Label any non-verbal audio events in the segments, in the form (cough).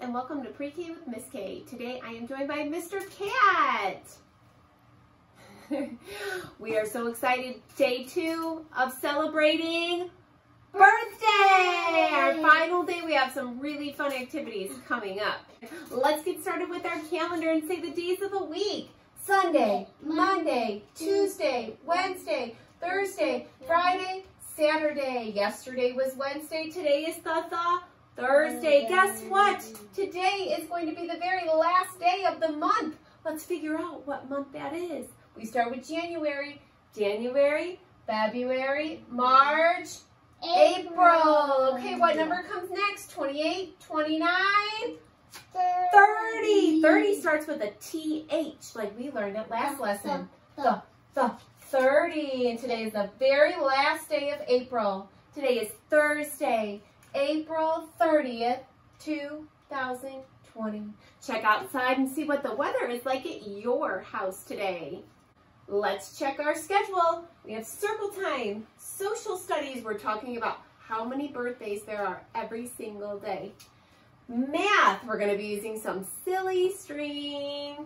and welcome to Pre-K with Miss K. Today I am joined by Mr. Cat. (laughs) we are so excited. Day two of celebrating birthday! Our final day. We have some really fun activities coming up. Let's get started with our calendar and say the days of the week. Sunday, Monday, Tuesday, Wednesday, Thursday, Friday, Saturday. Yesterday was Wednesday. Today is the, the Thursday. Guess what? Today is going to be the very last day of the month. Let's figure out what month that is. We start with January. January, February, March, April. Okay, what number comes next? 28, 29, 30. 30 starts with a TH, like we learned at last lesson. The, the, 30. And today is the very last day of April. Today is Thursday. April 30th, 2020. Check outside and see what the weather is like at your house today. Let's check our schedule. We have circle time, social studies. We're talking about how many birthdays there are every single day. Math, we're going to be using some silly string.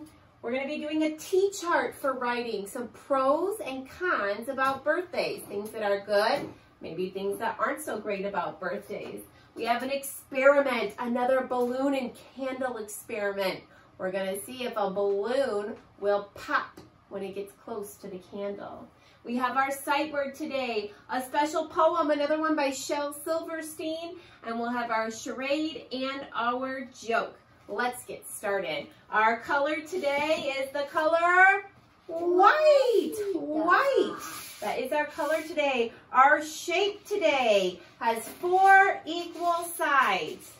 We're going to be doing a T-chart for writing some pros and cons about birthdays, things that are good, maybe things that aren't so great about birthdays. We have an experiment, another balloon and candle experiment. We're going to see if a balloon will pop when it gets close to the candle. We have our sight word today, a special poem, another one by Shel Silverstein, and we'll have our charade and our joke. Let's get started. Our color today is the color white. White. That is our color today. Our shape today has four equal sides.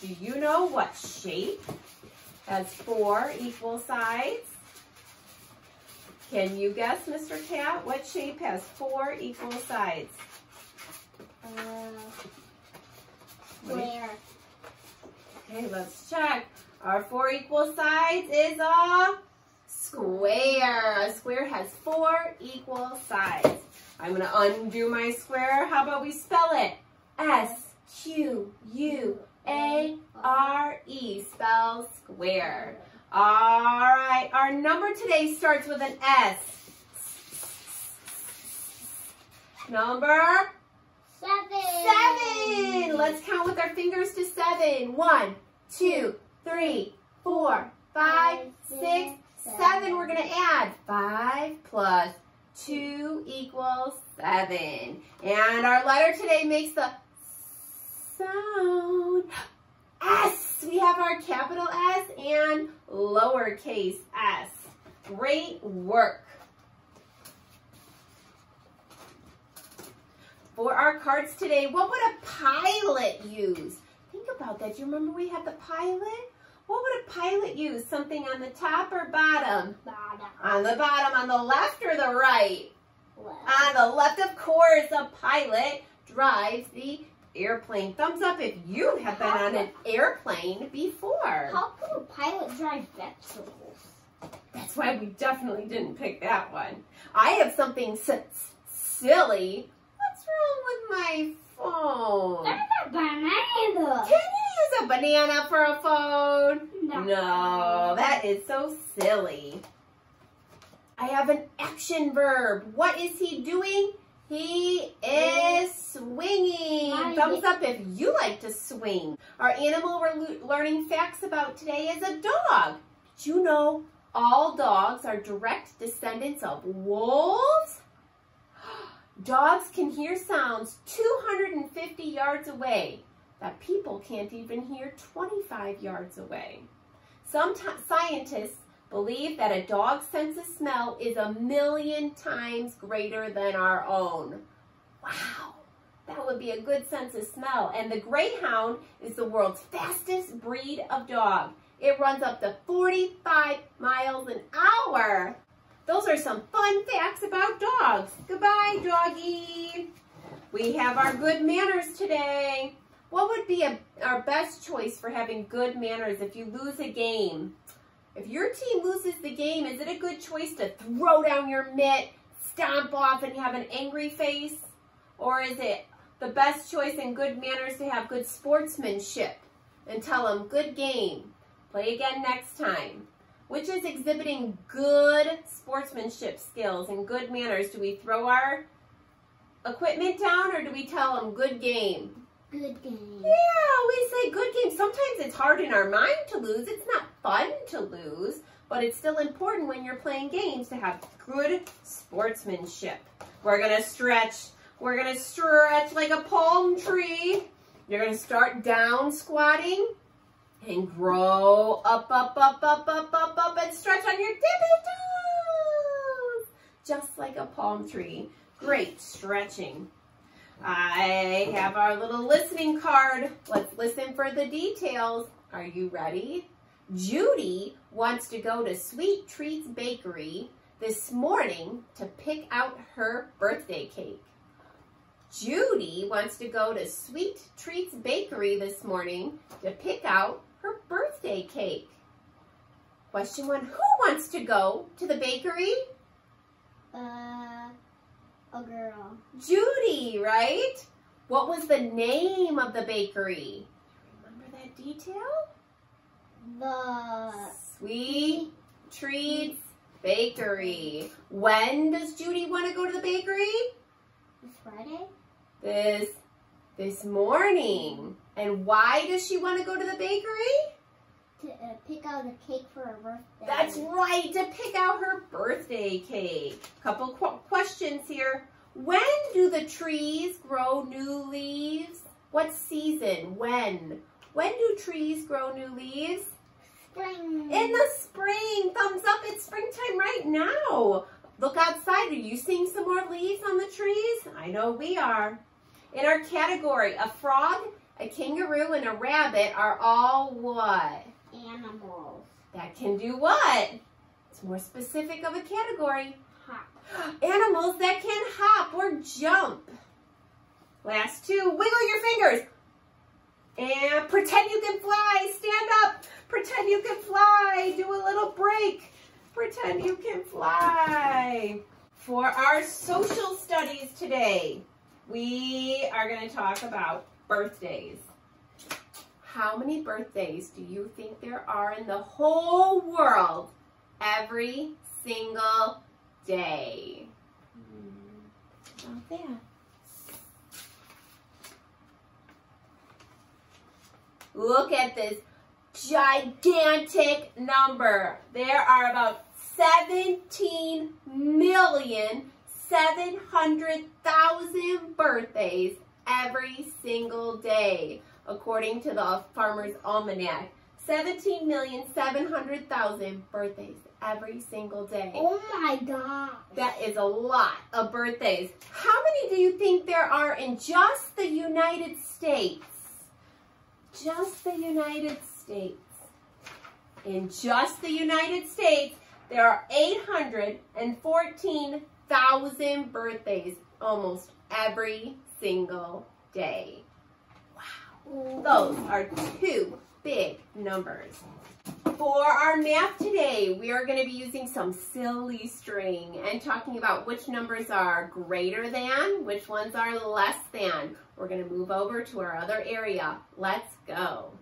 Do you know what shape has four equal sides? Can you guess, Mr. Cat, what shape has four equal sides? Uh, square. Okay, let's check. Our four equal sides is a square. A square has four equal sides. I'm going to undo my square. How about we spell it? S-Q-U-A-R-E. Spell square. All right. Our number today starts with an S. Number? Seven. Seven. Let's count with our fingers to seven. One, two, three, four, five, six, seven. We're going to add five plus two equals seven. And our letter today makes the sound S. We have our capital S and lowercase s. Great work. For our cards today, what would a pilot use? Think about that. Do you remember we had the pilot? What would a pilot use? Something on the top or bottom? Bottom. On the bottom, on the left or the right? Left. On the left, of course, a pilot drives the airplane. Thumbs up if you have been on an airplane before. How could a pilot drive vegetables? That's why we definitely didn't pick that one. I have something s silly. What's wrong with my phone? There's a banana. Can you use a banana for a phone? No. No, that is so silly. I have an action verb. What is he doing? He is swinging. Thumbs up if you like to swing. Our animal we're learning facts about today is a dog. Did you know all dogs are direct descendants of wolves? (gasps) Dogs can hear sounds 250 yards away that people can't even hear 25 yards away. Some scientists believe that a dog's sense of smell is a million times greater than our own. Wow, that would be a good sense of smell. And the Greyhound is the world's fastest breed of dog. It runs up to 45 miles an hour. Those are some fun facts about dogs. Goodbye, doggy. We have our good manners today. What would be a, our best choice for having good manners if you lose a game? If your team loses the game, is it a good choice to throw down your mitt, stomp off, and have an angry face? Or is it the best choice in good manners to have good sportsmanship? and tell them good game. Play again next time. Which is exhibiting good sportsmanship skills and good manners? Do we throw our equipment down or do we tell them good game? Good game. Yeah, we say good game. Sometimes it's hard in our mind to lose. It's not fun to lose, but it's still important when you're playing games to have good sportsmanship. We're going to stretch. We're going to stretch like a palm tree. You're going to start down squatting and grow up, up, up, up, up, up, up, and stretch on your tippy toes. Just like a palm tree. Great stretching. I have our little listening card. Let's listen for the details. Are you ready? Judy wants to go to Sweet Treats Bakery this morning to pick out her birthday cake. Judy wants to go to Sweet Treats Bakery this morning to pick out her birthday cake. Question one, who wants to go to the bakery? Uh, a girl. Judy, right? What was the name of the bakery? Remember that detail? The Sweet Treats Bakery. When does Judy want to go to the bakery? this Friday. This this morning. And why does she want to go to the bakery? To uh, pick out a cake for her birthday. That's right, to pick out her birthday cake. Couple qu questions here. When do the trees grow new leaves? What season? When? When do trees grow new leaves? spring. In the spring. Thumbs up. It's springtime right now. Look outside. Are you seeing some more leaves on the trees? I know we are. In our category, a frog, a kangaroo, and a rabbit are all what? Animals. That can do what? It's more specific of a category. Hop. (gasps) Animals that can hop or jump. Last two, wiggle your fingers. And pretend you can fly. Stand up. Pretend you can fly. Do a little break. Pretend you can fly. For our social studies today, we are going to talk about birthdays. How many birthdays do you think there are in the whole world every single day? Hmm. About that. Look at this gigantic number. There are about 17 million 700,000 birthdays every single day, according to the Farmer's Almanac. 17,700,000 birthdays every single day. Oh my god. That is a lot of birthdays. How many do you think there are in just the United States? Just the United States. In just the United States, there are 814,000 birthdays almost every single day. Those are two big numbers. For our math today, we are going to be using some silly string and talking about which numbers are greater than, which ones are less than. We're going to move over to our other area. Let's go.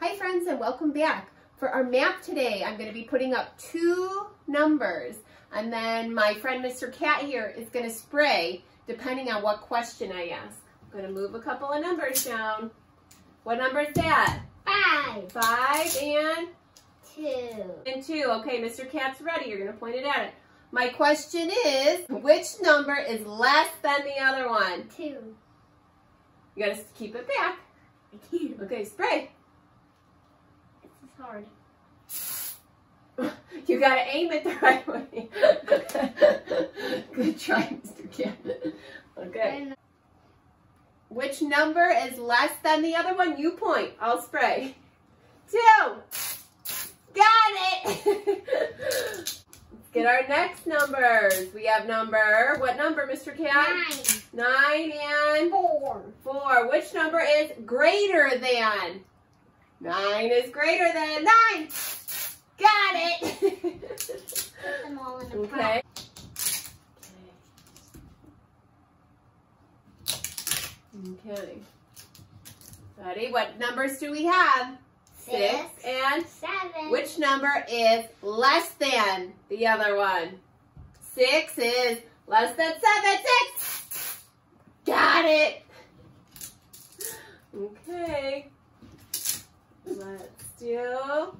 Hi friends and welcome back. For our math today, I'm going to be putting up two numbers and then my friend Mr. Cat here is going to spray depending on what question I ask. I'm going to move a couple of numbers down. What number is that? Five. Five and Two. and two. Okay, Mr. Cat's ready. You're going to point it at it. My question is, which number is less than the other one? Two. You got to keep it back. I (laughs) can't. Okay, spray. This is hard. (laughs) You got to aim it the (laughs) right way. Good try, Mr. Cat. Okay. And Which number is less than the other one? You point. I'll spray. Two. Got it. Get our next numbers. We have number, what number, Mr. Cat? nine. Nine and Four. four. Which number is greater than? Nine is greater than nine. Got it. Put them all in a okay. Okay. Ready? What numbers do we have? Six. and Seven. which number is less than the other one? Six is less than seven. Six. Got it. Okay. Let's do.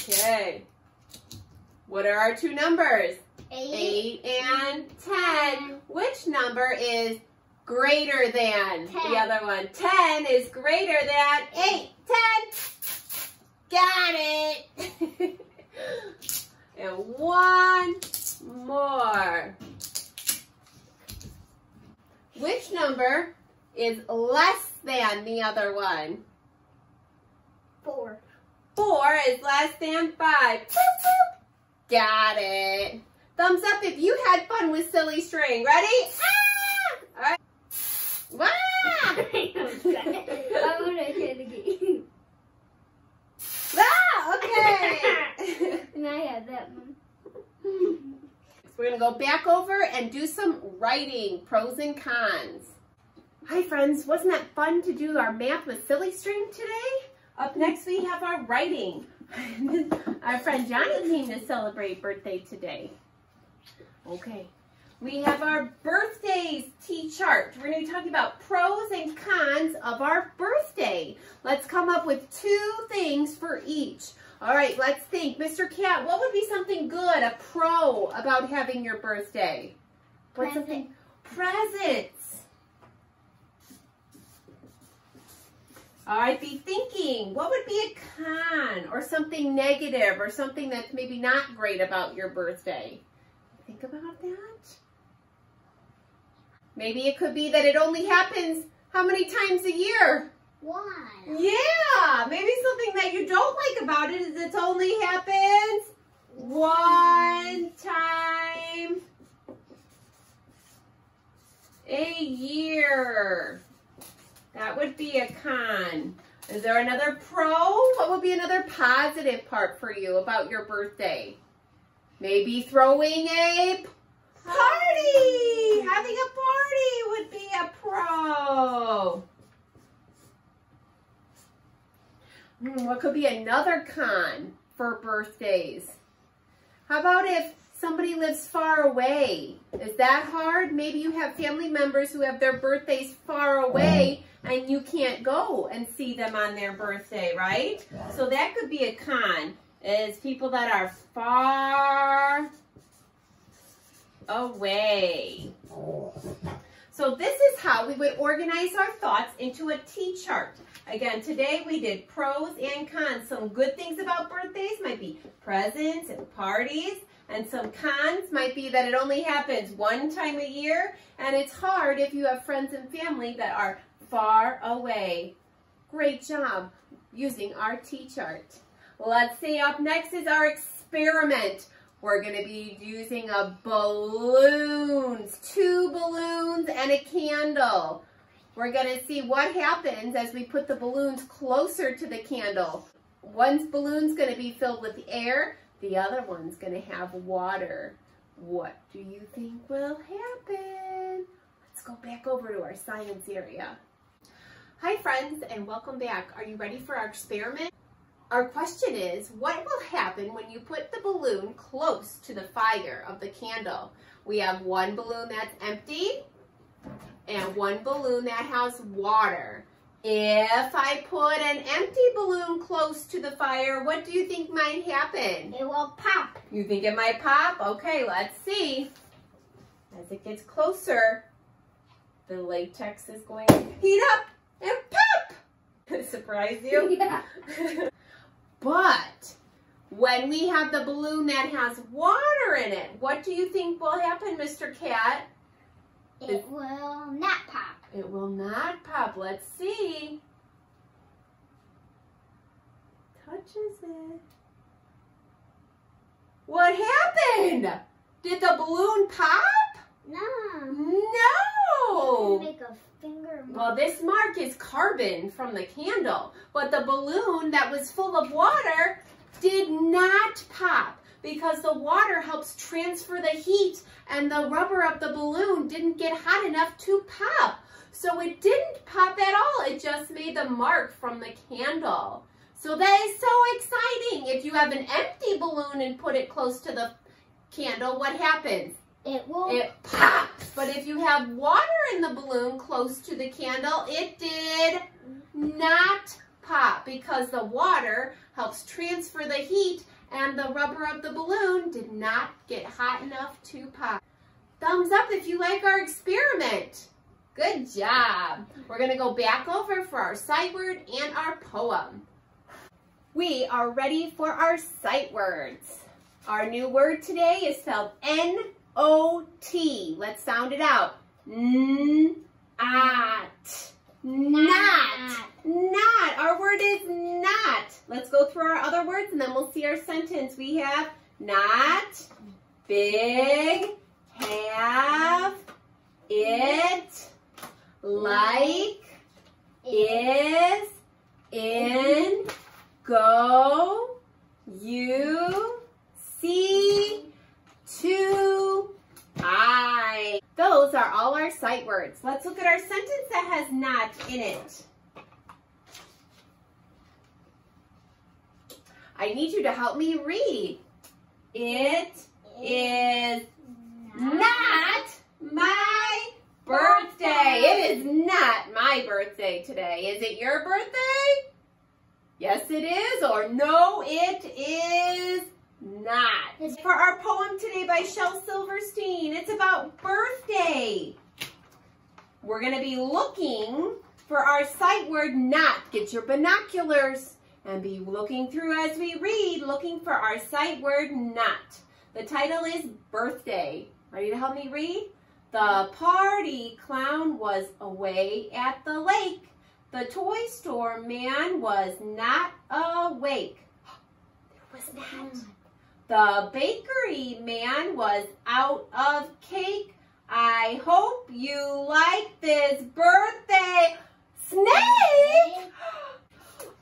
Okay. What are our two numbers? Eight. Eight and ten. Which number is greater than the other one? Ten is greater than eight. Ten. Got it. (laughs) and one more. Which number is less than the other one? Four. Four is less than five. Boop, boop. Got it. Thumbs up if you had fun with silly string. Ready? Ah! All right. (laughs) Wow! I want to the game. ah, okay. (laughs) And I had that one. (laughs) We're going to go back over and do some writing, pros and cons. Hi friends, wasn't that fun to do our math with silly string today? Up next we have our writing. our friend Johnny came to celebrate birthday today. Okay, we have our birthdays T-chart. We're going to be talking about pros and cons of our birthday. Let's come up with two things for each. All right, let's think. Mr. Cat, what would be something good, a pro about having your birthday? What's Present. something? Presents. All right, be thinking. What would be a con or something negative or something that's maybe not great about your birthday? Think about that. Maybe it could be that it only happens how many times a year? One. Yeah, maybe something that you don't like about it is it only happens one time a year. That would be a con. Is there another pro? What would be another positive part for you about your birthday? Maybe throwing a party. Having a party would be a pro. Hmm, what could be another con for birthdays? How about if somebody lives far away? Is that hard? Maybe you have family members who have their birthdays far away and you can't go and see them on their birthday, right? So that could be a con, is people that are far away. So this is how we would organize our thoughts into a T-chart. Again, today we did pros and cons. Some good things about birthdays might be presents and parties. And some cons might be that it only happens one time a year. And it's hard if you have friends and family that are far away. Great job using our T-chart. Let's see, up next is our experiment. We're going to be using a balloons, two balloons and a candle. We're going to see what happens as we put the balloons closer to the candle. One's balloon's going to be filled with air, the other one's going to have water. What do you think will happen? Let's go back over to our science area. Hi friends and welcome back. Are you ready for our experiment? Our question is, what will happen when you put the balloon close to the fire of the candle? We have one balloon that's empty and one balloon that has water. If I put an empty balloon close to the fire, what do you think might happen? It will pop. You think it might pop? Okay, let's see. As it gets closer, the latex is going to heat up and pop. Surprise you? (laughs) Yeah. (laughs) But when we have the balloon that has water in it, what do you think will happen, Mr. Cat? It will not pop. It will not pop. Let's see. Touches it. What happened? Did the balloon pop? No. No. Finger mark. Well, this mark is carbon from the candle, but the balloon that was full of water did not pop. because the water helps transfer the heat and the rubber of the balloon didn't get hot enough to pop. So it didn't pop at all. It just made the mark from the candle. So that is so exciting. If you have an empty balloon and put it close to the candle, what happens? It will. It pops. But if you have water in the balloon close to the candle, it did not pop because the water helps transfer the heat and the rubber of the balloon did not get hot enough to pop. Thumbs up if you like our experiment. Good job. We're going to go back over for our sight word and our poem. We are ready for our sight words. Our new word today is spelled N-O-T. Let's sound it out. N-at. Not. Not. Our word is not. Let's go through our other words and then we'll see our sentence. We have not, big, have, it, like, is, in, go, you, see, to, I. Those are all our sight words. Let's look at our sentence that has not in it. I need you to help me read. It is not my birthday. It is not my birthday today. Is it your birthday? Yes, it is, or no, it is not. For our poem today by Shel Silverstein, it's about birthday. We're going to be looking for our sight word not. Get your binoculars and be looking through as we read, looking for our sight word not. The title is birthday. Ready to help me read? The party clown was away at the lake. The toy store man was not awake. (gasps) There was not. Hmm. The bakery man was out of cake. I hope you like this birthday snake.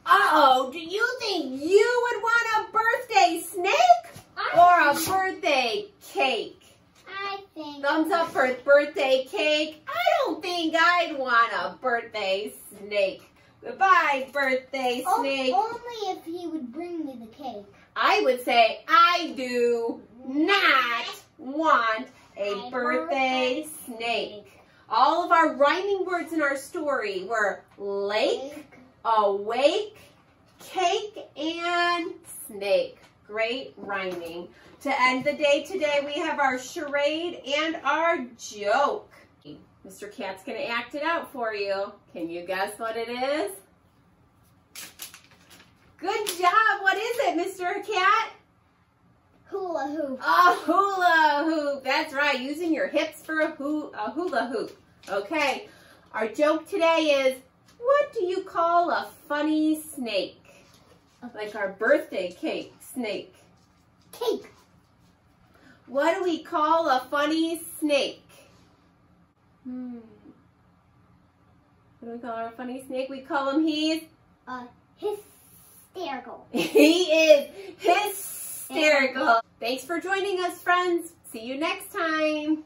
Uh-oh, do you think you would want a birthday snake or a birthday cake? I think. Thumbs up for birthday cake. I don't think I'd want a birthday snake. Goodbye, birthday O- snake. only if he would bring me the cake. I would say I do not want a birthday snake. All of our rhyming words in our story were lake, awake, cake, and snake. Great rhyming. To end the day today, we have our charade and our joke. Mr. Cat's going to act it out for you. Can you guess what it is? Good job. What is it, Mr. Cat? Hula hoop. A hula hoop. That's right. Using your hips for a, hoo a hula hoop. Okay. Our joke today is, what do you call a funny snake? Like our birthday cake snake. Cake. What do we call a funny snake? Hmm. What do we call our funny snake? We call him he's Uh, hysterical. (laughs) he is hysterical. Thanks for joining us, friends. See you next time.